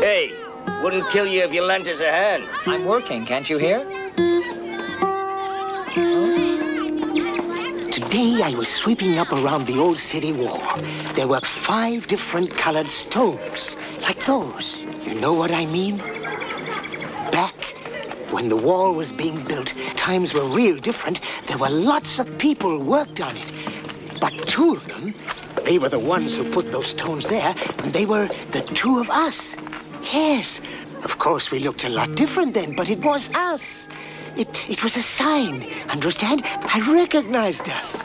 Hey, wouldn't kill you if you lent us a hand. I'm working, can't you hear? Today I was sweeping up around the old city wall. There were five different colored stones, like those. You know what I mean? Back when the wall was being built, times were real different. There were lots of people worked on it. But two of them, they were the ones who put those stones there, and they were the two of us. Yes, of course we looked a lot different then, but it was us. It, it was a sign, understand? I recognized us.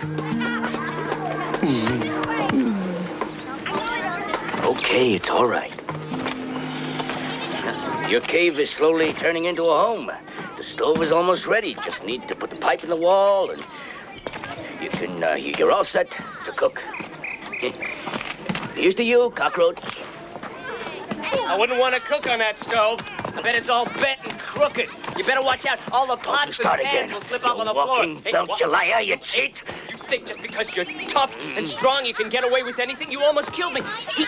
Okay, it's all right. Your cave is slowly turning into a home. The stove is almost ready. Just need to put the pipe in the wall, and you can. Uh, you're all set to cook. Here's to you, cockroach. I wouldn't want to cook on that stove. I bet it's all bent and crooked. You better watch out. All the pots and start pans again. will slip You off on the floor. walking belt, you liar, you cheat. You think just because you're tough and strong you can get away with anything? You almost killed me. He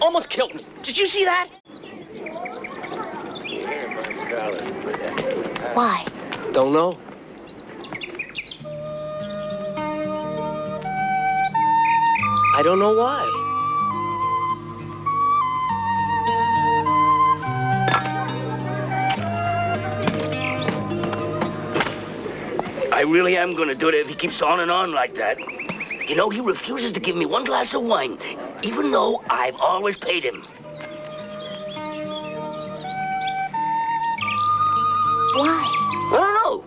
almost killed me. Did you see that? Why? Don't know. I don't know why. I really am going to do it if he keeps on and on like that. You know, he refuses to give me one glass of wine, even though I've always paid him. Why? I don't know.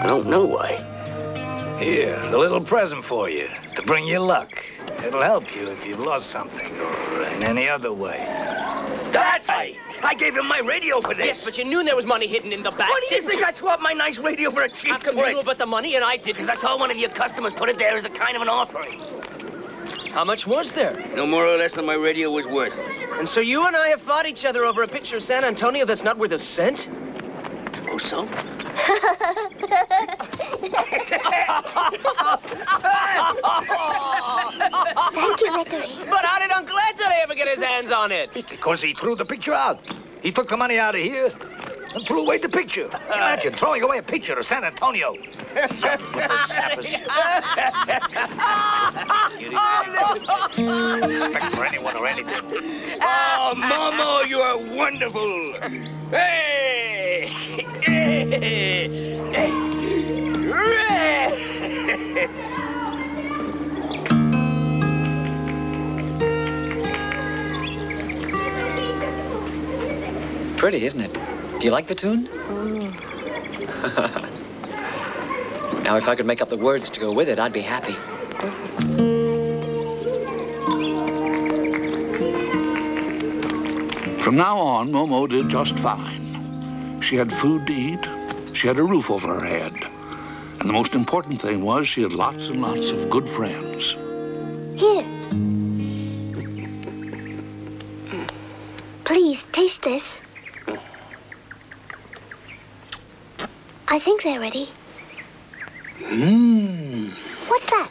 I don't know why. Here, a little present for you to bring you luck. It'll help you if you've lost something or in any other way. That's right. I gave him my radio for this. Yes, but you knew there was money hidden in the back. What do you didn't think? I swapped my nice radio for a cheap How come you knew about the money and I didn't? I saw one of your customers put it there as a kind of an offering. How much was there? No more or less than my radio was worth. And so you and I have fought each other over a picture of San Antonio that's not worth a cent? Oh, so? Thank you, Lettery. But how did Uncle Ettore ever get his hands on it? Because he threw the picture out. He took the money out of here and threw away the picture. Imagine throwing away a picture of San Antonio. Didn't have respect for anyone or anything. Oh, Momo, you are wonderful. Hey! Pretty, isn't it? Do you like the tune? Mm. now, if I could make up the words to go with it, I'd be happy. From now on, Momo did just fine. She had food to eat, she had a roof over her head, and the most important thing was she had lots and lots of good friends. Here. They're ready. Mmm. What's that?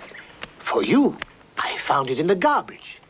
For you. I found it in the garbage.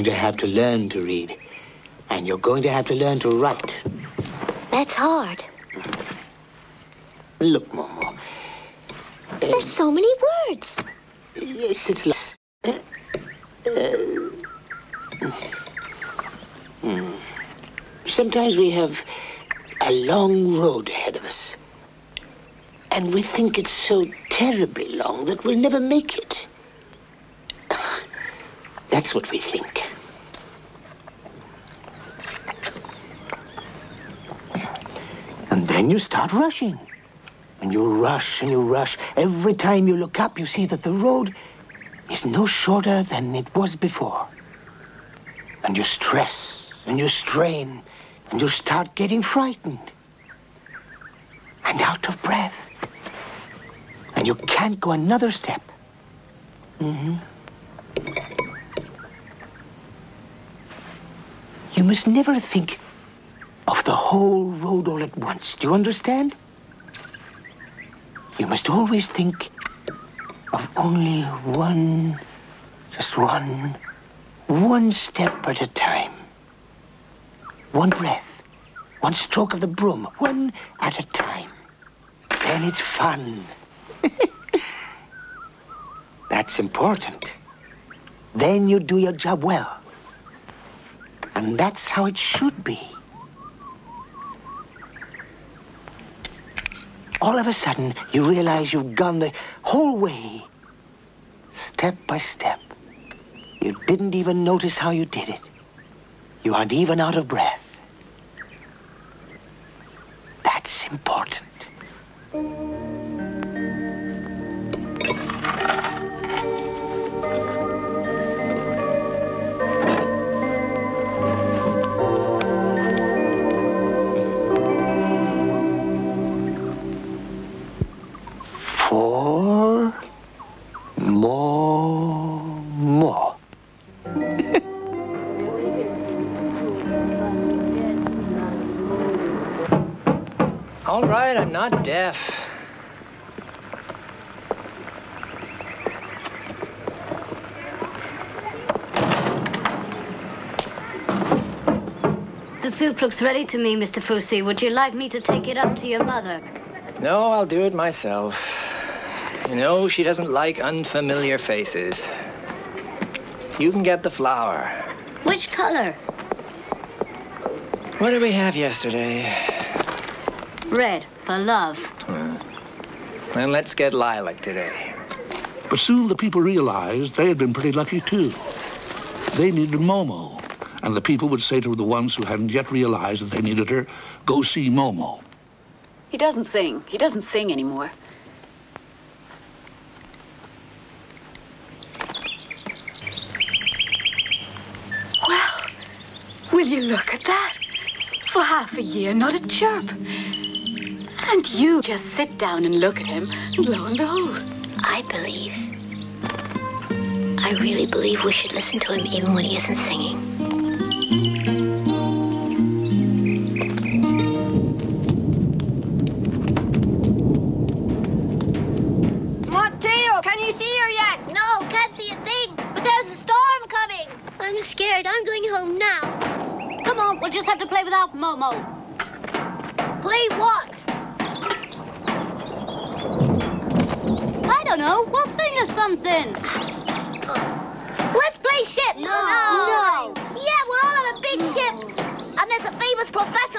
Going to have to learn to read. And you're going to have to learn to write. That's hard. Look, Momo. There's so many words. Yes, it's less. Uh, uh, hmm. Sometimes we have a long road ahead of us. And we think it's so terribly long that we'll never make it. That's what we think. And then you start rushing. And you rush and you rush. Every time you look up, you see that the road is no shorter than it was before. And you stress and you strain and you start getting frightened and out of breath. And you can't go another step. hmm You must never think whole road all at once. Do you understand? You must always think of only one, just one, one step at a time. One breath, one stroke of the broom, one at a time. Then it's fun. That's important. Then you do your job well. And that's how it should be. All of a sudden, you realize you've gone the whole way, step by step. You didn't even notice how you did it. You aren't even out of breath. All right, I'm not deaf. The soup looks ready to me, Mr. Fusi. Would you like me to take it up to your mother? No, I'll do it myself. You know, she doesn't like unfamiliar faces. You can get the flour. Which color? What did we have yesterday? Red, for love. Then let's get lilac today. But soon the people realized they had been pretty lucky too. They needed Momo. And the people would say to the ones who hadn't yet realized that they needed her, go see Momo. He doesn't sing. He doesn't sing anymore. Well, will you look at that? For half a year, not a chirp. And you just sit down and look at him, and lo and behold. I believe. I really believe we should listen to him even when he isn't singing. Mateo, can you see her yet? No, can't see a thing. But there's a storm coming. I'm scared. I'm going home now. Come on, we'll just have to play without Momo. Play what? Don't know. We'll of something. Let's play ship. No. No. Yeah, we're all on a big ship. And there's a famous professor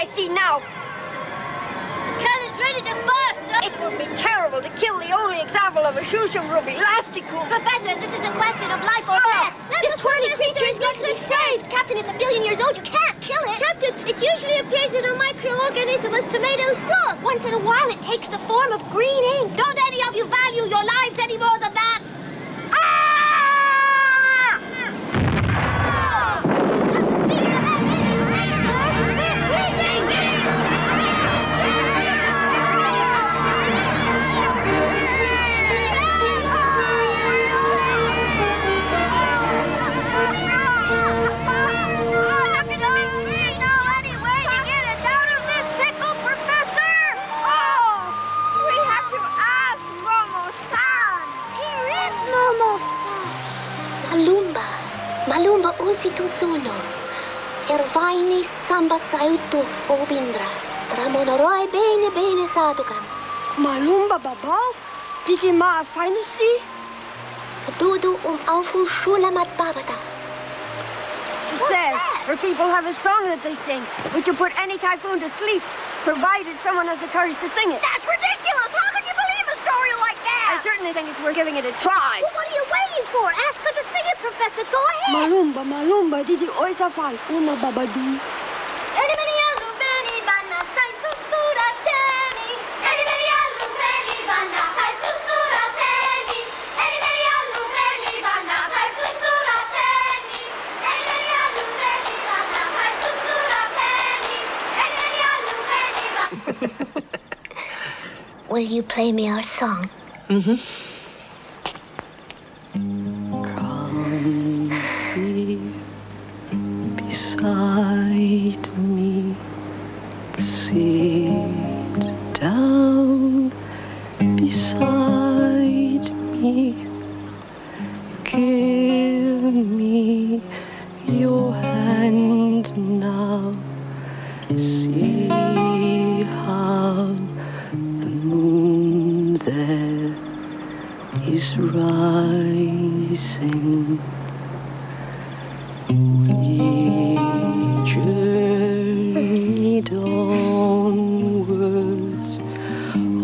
I see now. The cannon's ready to burst. It would be terrible to kill the only example of a shusha ruby lasticle. Professor, this is a question of life or Oh, death. this twirly creature is not to be saved. Captain, it's a billion years old. You can't kill it. Captain, it usually appears in a microorganism as tomato sauce. Once in a while, it takes the form of green ink. Don't any of you value your lives any more than that? Malumba, Malumba usitu sono. Ervainis samba sautu obindra. Tramonoroi bene bene sadukan. Malumba babau? Didi ma fainusi? Kadudu um aufu shulamat babata. It says, her people have a song that they sing, which will put any typhoon to sleep, provided someone has the courage to sing it. That's ridiculous! How could you believe a story like that? I certainly think it's worth giving it a try. Well, what are you waiting for? Ask her to sing it, Professor. Go ahead. Malumba, malumba, didi oisa fal, una babadu. Will you play me our song? Mm-hmm. Hand now. See how the moon there is rising. We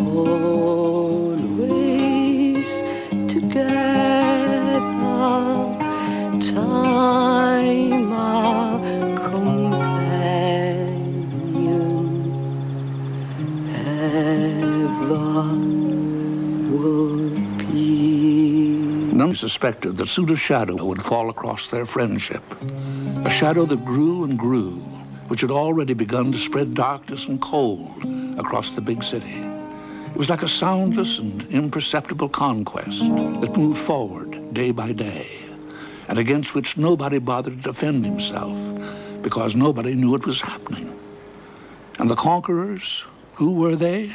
always together. Time suspected that soon a shadow would fall across their friendship. A shadow that grew and grew, which had already begun to spread darkness and cold across the big city. It was like a soundless and imperceptible conquest that moved forward day by day, and against which nobody bothered to defend himself because nobody knew it was happening. And the conquerors, who were they?